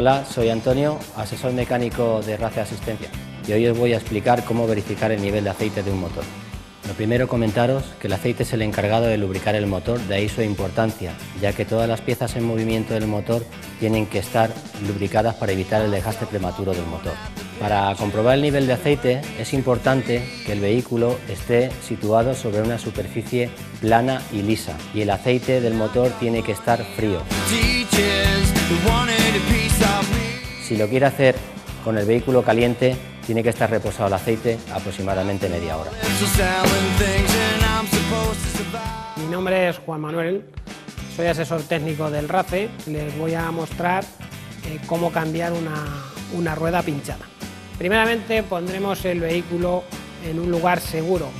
Hola, soy Antonio, asesor mecánico de RACE Asistencia y hoy os voy a explicar cómo verificar el nivel de aceite de un motor. Lo primero comentaros que el aceite es el encargado de lubricar el motor, de ahí su importancia, ya que todas las piezas en movimiento del motor tienen que estar lubricadas para evitar el desgaste prematuro del motor. Para comprobar el nivel de aceite es importante que el vehículo esté situado sobre una superficie plana y lisa y el aceite del motor tiene que estar frío. Si lo quiere hacer con el vehículo caliente tiene que estar reposado el aceite aproximadamente media hora. Mi nombre es Juan Manuel, soy asesor técnico del RACE. Les voy a mostrar eh, cómo cambiar una rueda pinchada. Primeramente pondremos el vehículo en un lugar seguro.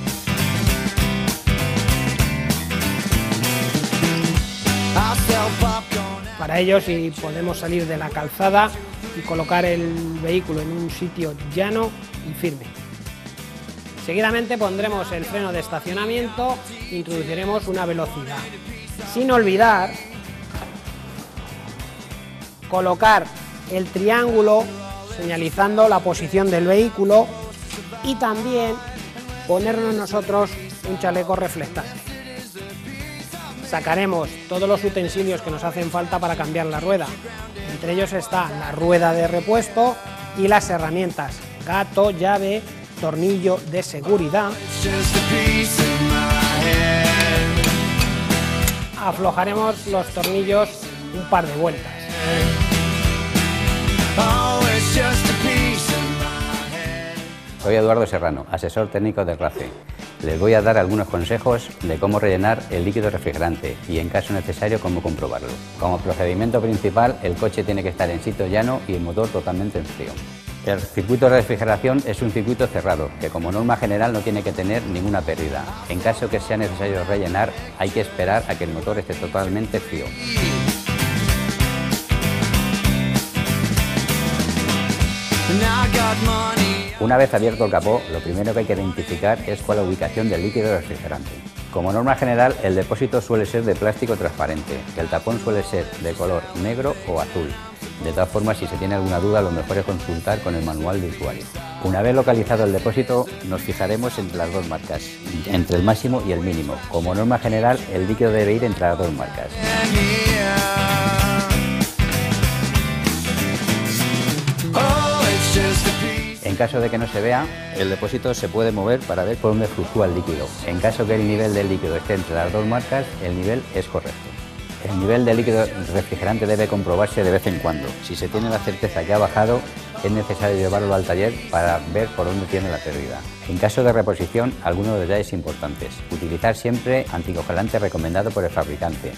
Para ello, si podemos salir de la calzada y colocar el vehículo en un sitio llano y firme. Seguidamente pondremos el freno de estacionamiento e introduciremos una velocidad. Sin olvidar colocar el triángulo señalizando la posición del vehículo y también ponernos nosotros un chaleco reflectante. Sacaremos todos los utensilios que nos hacen falta para cambiar la rueda. Entre ellos está la rueda de repuesto y las herramientas gato, llave, tornillo de seguridad. Aflojaremos los tornillos un par de vueltas. Soy Eduardo Serrano, asesor técnico del RACE. Les voy a dar algunos consejos de cómo rellenar el líquido refrigerante y, en caso necesario, cómo comprobarlo. Como procedimiento principal, el coche tiene que estar en sitio llano y el motor totalmente en frío. El circuito de refrigeración es un circuito cerrado, que como norma general no tiene que tener ninguna pérdida. En caso que sea necesario rellenar, hay que esperar a que el motor esté totalmente frío. Una vez abierto el capó, lo primero que hay que identificar es cuál es la ubicación del líquido refrigerante. Como norma general, el depósito suele ser de plástico transparente, el tapón suele ser de color negro o azul. De todas formas, si se tiene alguna duda, lo mejor es consultar con el manual de usuario. Una vez localizado el depósito, nos fijaremos entre las dos marcas, entre el máximo y el mínimo. Como norma general, el líquido debe ir entre las dos marcas. Caso de que no se vea, el depósito se puede mover para ver por dónde fluctúa el líquido. En caso que el nivel del líquido esté entre las dos marcas, el nivel es correcto. El nivel de líquido refrigerante debe comprobarse de vez en cuando. Si se tiene la certeza que ha bajado, es necesario llevarlo al taller para ver por dónde tiene la pérdida. En caso de reposición, algunos detalles importantes. Utilizar siempre anticongelante recomendado por el fabricante.